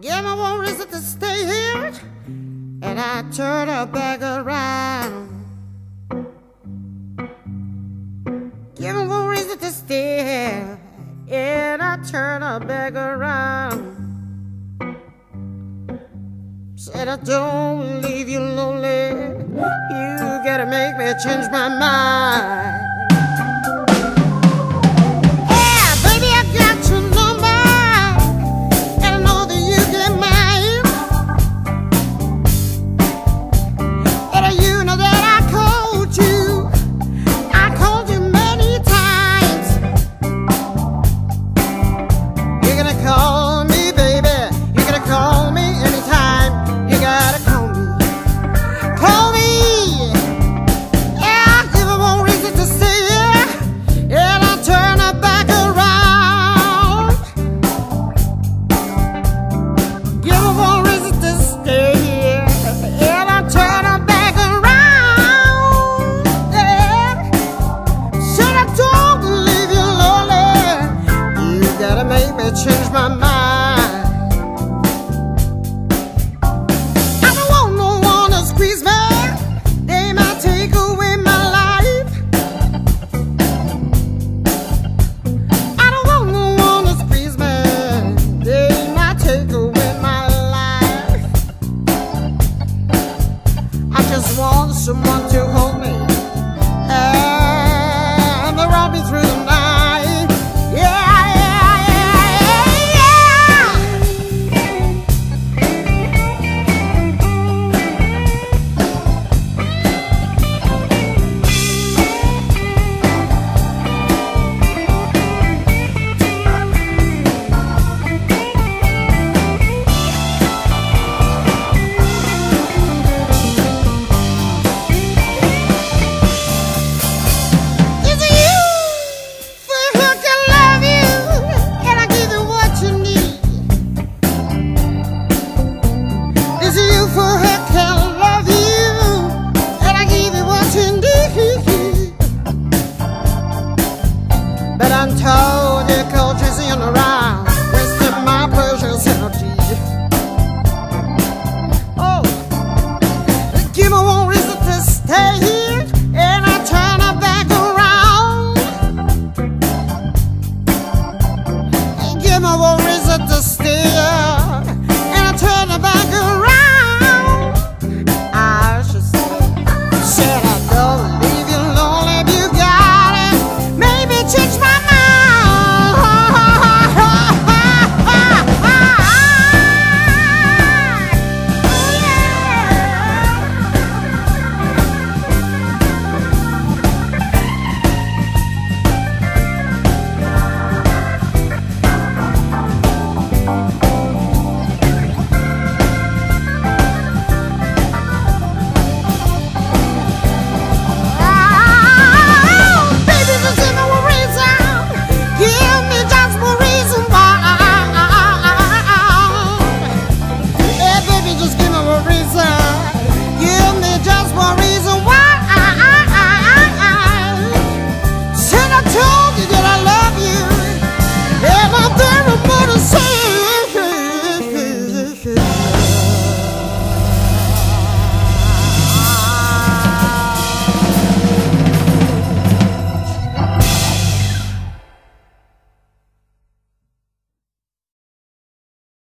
Give me one reason to stay here, and I turn her back around. Give me one reason to stay here, and I turn her back around. Said I don't leave you lonely. You gotta make me change my mind. My mind. I don't want no one to squeeze me. They might take away my life. I don't want no one to squeeze me. They might take away my life. I just want someone to hold. tomorrow is a disdain.